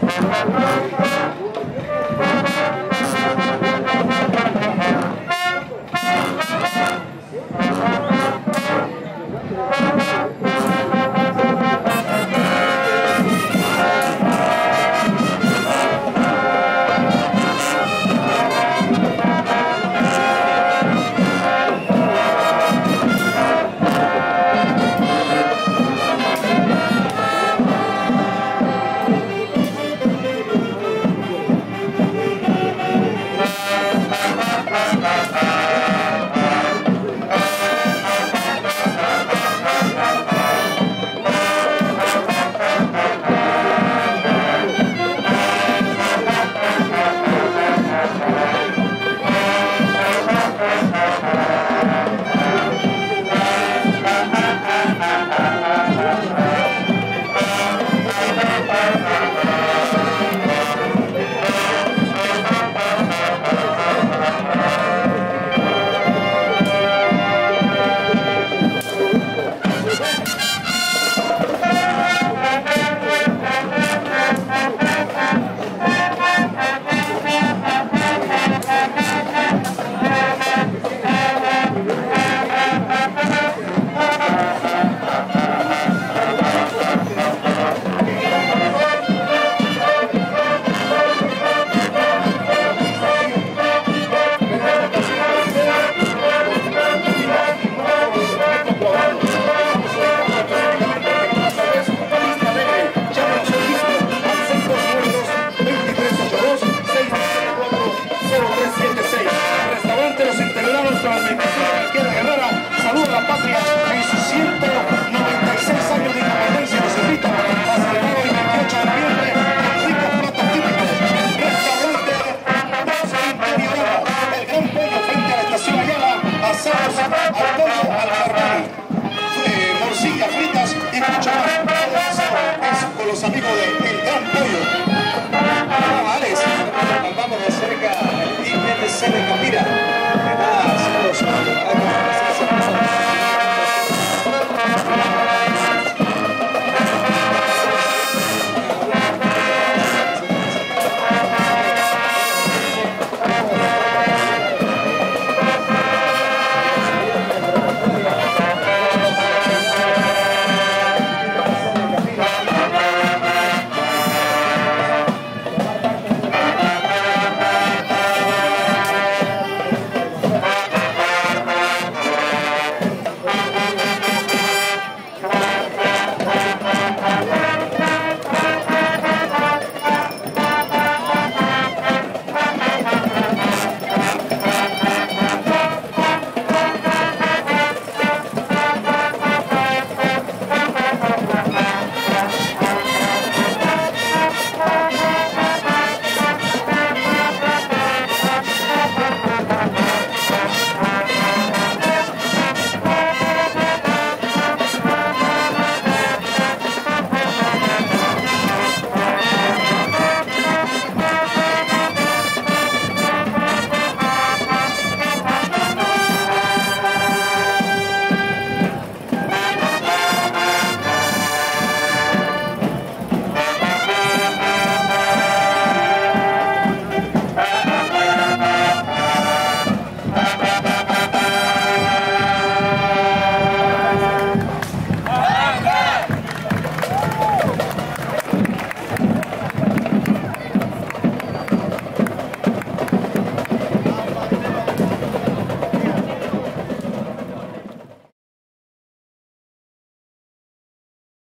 Thank patria, ni